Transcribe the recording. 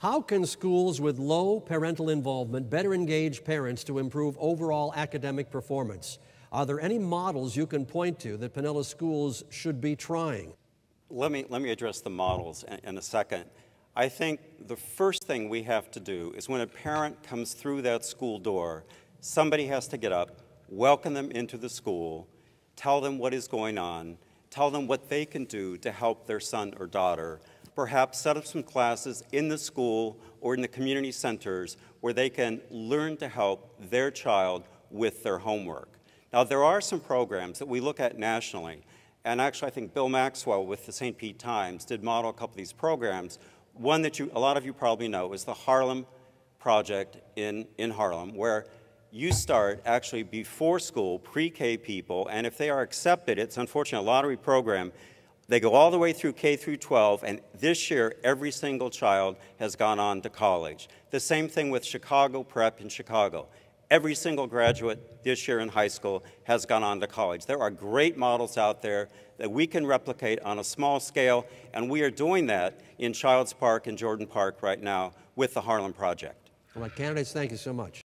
How can schools with low parental involvement better engage parents to improve overall academic performance? Are there any models you can point to that Pinellas schools should be trying? Let me, let me address the models in, in a second. I think the first thing we have to do is when a parent comes through that school door, somebody has to get up, welcome them into the school, tell them what is going on, tell them what they can do to help their son or daughter, perhaps set up some classes in the school or in the community centers where they can learn to help their child with their homework. Now, there are some programs that we look at nationally and actually, I think Bill Maxwell with the St. Pete Times did model a couple of these programs. One that you, a lot of you probably know is the Harlem Project in, in Harlem, where you start actually before school, pre-K people, and if they are accepted, it's unfortunately a lottery program, they go all the way through K through 12, and this year, every single child has gone on to college. The same thing with Chicago Prep in Chicago. Every single graduate this year in high school has gone on to college. There are great models out there that we can replicate on a small scale, and we are doing that in Childs Park and Jordan Park right now with the Harlem Project. Well, candidates, thank you so much.